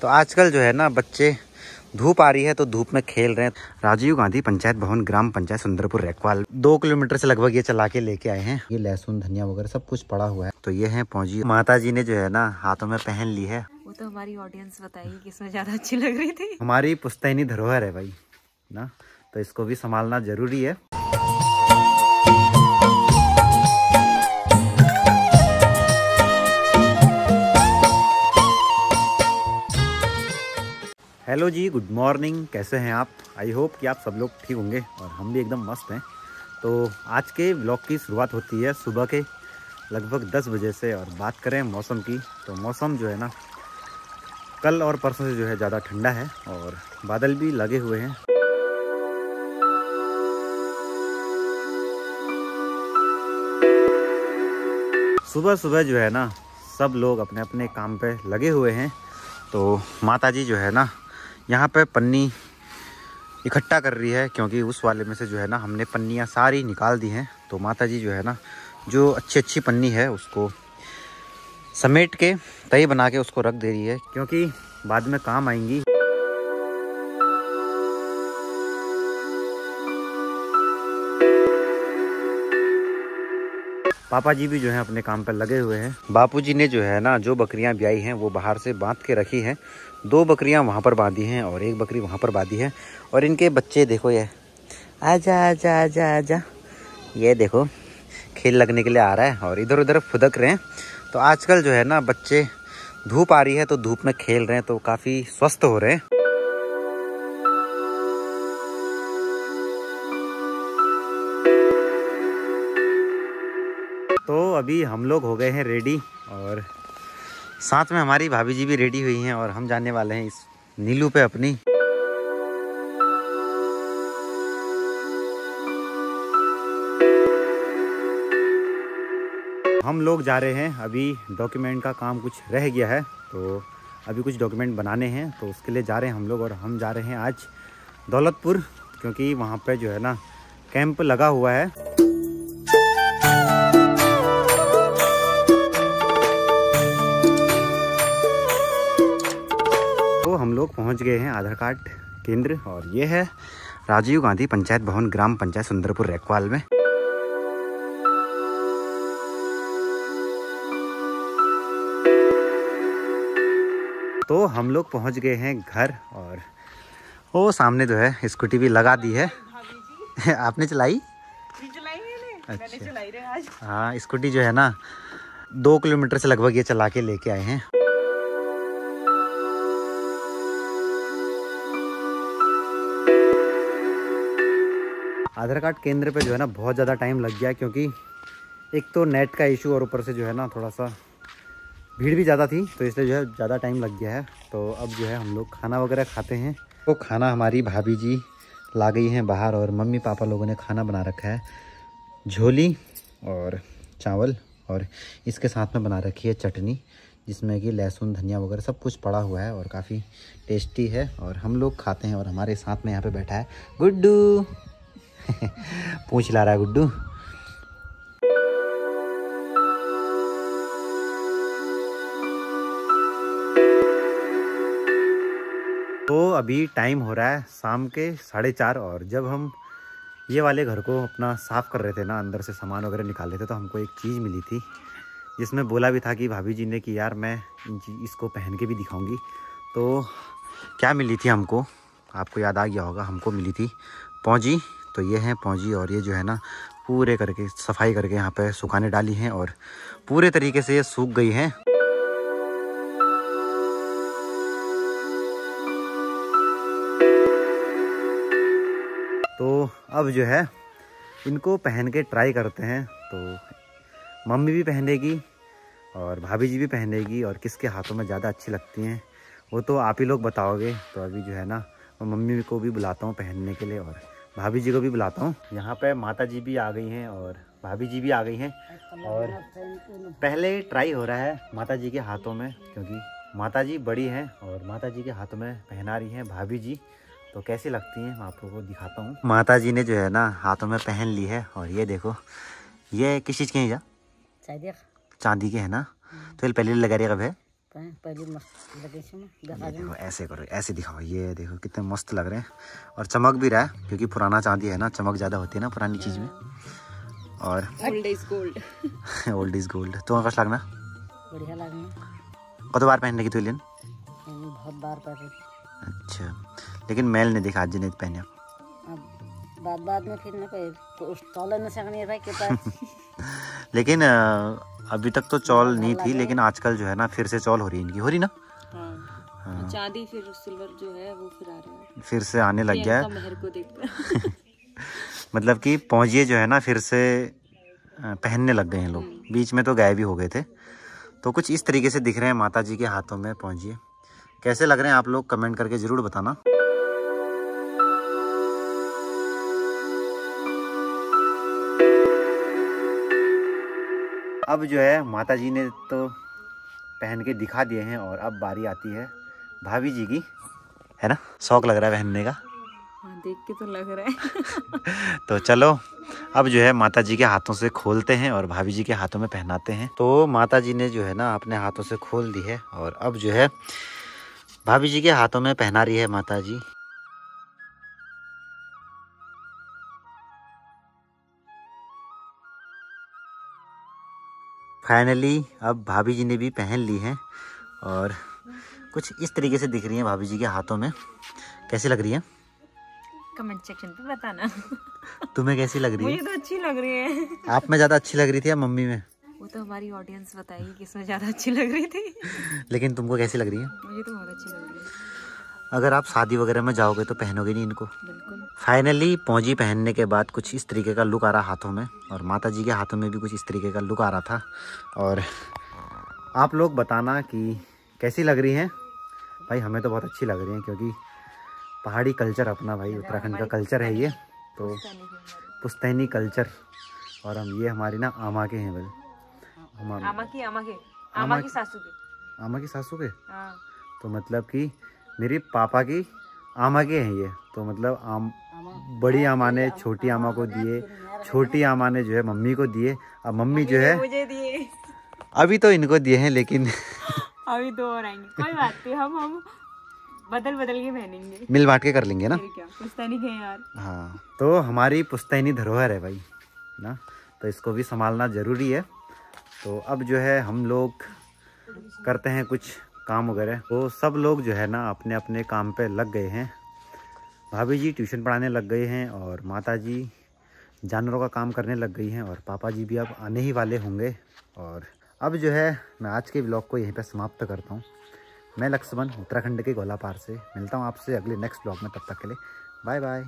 तो आजकल जो है ना बच्चे धूप आ रही है तो धूप में खेल रहे हैं। राजीव गांधी पंचायत भवन ग्राम पंचायत सुंदरपुर रेकवाल दो किलोमीटर से लगभग ये चला के लेके आए हैं। ये लहसुन धनिया वगैरह सब कुछ पड़ा हुआ है। तो ये है पौजी। माता जी ने जो है ना हाथों में पहन ली है। वो तो हमारी ऑडियंस बताएगी किसमें ज़्यादा अच्छी लग रही थी। हमारी पुस्तैनी धरोहर है भाई ना? तो इसको भी संभालना ज़रूरी है। Hello ji, good morning. कैसे हैं आप? आई होप कि आप सब लोग ठीक होंगे और हम भी एकदम मस्त हैं। तो आज के ब्लॉग की शुरुआत होती है सुबह के लगभग 10 बजे से और बात करें मौसम की तो मौसम जो है ना, कल और परसों से जो है ज़्यादा ठंडा है और बादल भी लगे हुए हैं। सुबह सुबह जो है ना, सब लोग अपने अपने काम पे लगे हुए हैं। तो माता जी जो है ना यहाँ पे पन्नी इकट्ठा कर रही है, क्योंकि उस वाले में से जो है ना, हमने पन्नियाँ सारी निकाल दी हैं। तो माता जी जो है ना, जो अच्छी अच्छी पन्नी है, उसको समेट के, तय बना के उसको रख दे रही है, क्योंकि बाद में काम आएँगी। पापा जी भी जो है, अपने काम पर लगे हुए हैं। बापू जी ने जो है ना, जो बकरियाँ ब्याई हैं, वो बाहर से बाँध के रखी हैं। दो बकरियाँ वहाँ पर बांधी हैं और एक बकरी वहाँ पर बांधी है और इनके बच्चे देखो ये। आजा आजा आजा आजा। ये देखो, खेल लगने के लिए आ रहा है और इधर उधर फुदक रहे हैं। तो आजकल जो है ना, बच्चे, धूप आ रही है तो धूप में खेल रहे हैं तो काफ़ी स्वस्थ हो रहे हैं। तो अभी हम लोग हो गए हैं रेडी और साथ में हमारी भाभी जी भी रेडी हुई हैं और हम जाने वाले हैं इस नीलू पे अपनी। हम लोग जा रहे हैं, अभी डॉक्यूमेंट का काम कुछ रह गया है तो अभी कुछ डॉक्यूमेंट बनाने हैं तो उसके लिए जा रहे हैं हम लोग और हम जा रहे हैं आज दौलतपुर, क्योंकि वहाँ पे जो है ना कैंप लगा हुआ है। लोग पहुँच गए हैं आधार कार्ड केंद्र और ये है राजीव गांधी पंचायत भवन ग्राम पंचायत सुंदरपुर रेकवाल में। तो हम लोग पहुँच गए हैं घर और वो सामने जो है स्कूटी भी लगा दी है। आपने चलाई? अच्छा। हाँ स्कूटी जो है ना दो किलोमीटर से लगभग ये चला के लेके आए हैं। आधार कार्ड केंद्र पे जो है ना बहुत ज़्यादा टाइम लग गया क्योंकि एक तो नेट का इशू और ऊपर से जो है ना थोड़ा सा भीड़ भी ज़्यादा थी तो इसलिए जो है ज़्यादा टाइम लग गया है। तो अब जो है हम लोग खाना वगैरह खाते हैं। तो खाना हमारी भाभी जी ला गई हैं बाहर और मम्मी पापा लोगों ने खाना बना रखा है। झोली और चावल और इसके साथ में बना रखी है चटनी, जिसमें कि लहसुन, धनिया वगैरह सब कुछ पड़ा हुआ है और काफ़ी टेस्टी है और हम लोग खाते हैं और हमारे साथ में यहाँ पे बैठा है गुड्डू। पूछ ला रहा है गुड्डू तो अभी टाइम हो रहा है शाम के साढ़े चार और। जब हम ये वाले घर को अपना साफ़ कर रहे थे ना, अंदर से सामान वगैरह निकाल रहे थे तो हमको एक चीज़ मिली थी, जिसमें बोला भी था कि भाभी जी ने कि यार मैं इसको पहन के भी दिखाऊँगी। तो क्या मिली थी हमको? आपको याद आ गया होगा, हमको मिली थी पौजी। तो ये हैं पौजी और ये जो है ना, पूरे करके, सफ़ाई करके यहाँ पे सुखाने डाली हैं और पूरे तरीके से ये सूख गई हैं। तो अब जो है, इनको पहन के ट्राई करते हैं। तो मम्मी भी पहनेगी और भाभी जी भी पहनेगी और किसके हाथों में ज़्यादा अच्छी लगती हैं, वो तो आप ही लोग बताओगे। तो अभी जो है ना मैं मम्मी को भी बुलाता हूँ पहनने के लिए और भाभी जी को भी बुलाता हूँ। यहाँ पे माता जी भी आ गई हैं और भाभी जी भी आ गई हैं और पहले ट्राई हो रहा है माता जी के हाथों में क्योंकि माता जी बड़ी हैं और माता जी के हाथों में पहना रही हैं भाभी जी। तो कैसी लगती हैं? मैं आप लोगों को दिखाता हूँ। माता जी ने जो है ना हाथों में पहन ली है और ये देखो ये किस चीज़ के हैं जा चांदी के है ना? तो ये पहले लगा रही कब है? कहें पहले मस्त लगे छे में ये देखा देखो ऐसे करो ऐसे दिखाओ ये देखो कितने मस्त लग रहे हैं। और चमक भी रहा है क्योंकि पुराना चांदी है ना चमक ज़्यादा होती है ना पुरानी चीज़ में। और old is gold old is gold तो कस लगना? बढ़िया लगना। कत बार पहनने की तू लेन मैंने बहुत बार अच्छा लेकिन मैल नहीं देखा आज नहीं पहने। बाद बाद में फिर न कोई तो उस तौले न सकनी भाई के पास। लेकिन अभी तक तो चौल नहीं थी लेकिन आजकल जो है ना फिर से चौल हो रही है इनकी। हो रही ना? हाँ। हाँ। चांदी फिर सिल्वर जो है वो फिर आ रहा है। फिर से आने लग गया है। देखकर मतलब कि पौजिए जो है ना फिर से पहनने लग गए हैं लोग। बीच में तो गायब ही हो गए थे। तो कुछ इस तरीके से दिख रहे हैं माता जी के हाथों में पौजिए कैसे लग रहे हैं आप लोग? कमेंट करके ज़रूर बताना। अब जो है माता जी ने तो पहन के दिखा दिए हैं और अब बारी आती है भाभी जी की है ना? शौक लग रहा है पहनने का। हाँ देख के तो लग रहा है। तो चलो अब जो है माता जी के हाथों से खोलते हैं और भाभी जी के हाथों में पहनाते हैं। तो माता जी ने जो है ना अपने हाथों से खोल दी है और अब जो है भाभी जी के हाथों में पहना रही है माता जी फाइनली अब भाभी जी ने भी पहन ली है और कुछ इस तरीके से दिख रही है भाभी जी के हाथों में। कैसी लग रही है? कमेंट सेक्शन पे बताना। तुम्हें कैसी लग रही है? मुझे तो अच्छी लग रही है। आप में ज़्यादा अच्छी लग रही थी या मम्मी में? वो तो हमारी ऑडियंस बताएगी किसमें ज़्यादा अच्छी लग रही थी। लेकिन तुमको कैसी लग रही है? मुझे तो बहुत अच्छी लग रही है। अगर आप शादी वगैरह में जाओगे तो पहनोगे नहीं इनको। बिल्कुल। फाइनली पौजी पहनने के बाद कुछ इस तरीके का लुक आ रहा हाथों में और माता जी के हाथों में भी कुछ इस तरीके का लुक आ रहा था। और आप लोग बताना कि कैसी लग रही हैं? भाई हमें तो बहुत अच्छी लग रही हैं क्योंकि पहाड़ी कल्चर अपना भाई उत्तराखंड का कल्चर है ये तो पुस्तैनी कल्चर और हम ये हमारी ना आमा के हैं भाई। आमा की आमा के आमा आमा की- की सासू के। आमा की सासू के? हाँ। तो मतलब कि मेरी पापा की आमा के हैं ये तो मतलब आम बड़ी आमा ने छोटी आमा को दिए छोटी आमा ने जो है मम्मी को दिए। अब मम्मी जो है मुझे दिए। अभी तो इनको दिए हैं लेकिन अभी दो और आएँगे। कोई बात नहीं हम हम बदल बदल के पहनेंगे। मिल बांट के कर लेंगे ना? पुश्तैनी के यार। हाँ तो हमारी पुश्तैनी धरोहर है भाई ना? तो इसको भी संभालना ज़रूरी है। तो अब जो है हम लोग करते हैं कुछ काम वगैरह। तो सब लोग जो है ना अपने अपने काम पे लग गए हैं। भाभी जी ट्यूशन पढ़ाने लग गए हैं और माता जी जानवरों का काम करने लग गई हैं और पापा जी भी अब आने ही वाले होंगे। और अब जो है, मैं आज के ब्लॉग को यहीं पर समाप्त करता हूँ। मैं लक्ष्मण, उत्तराखंड के गोलापार से। मिलता हूँ आपसे अगले नेक्स्ट ब्लॉग में, तब तक के लिए। Bye bye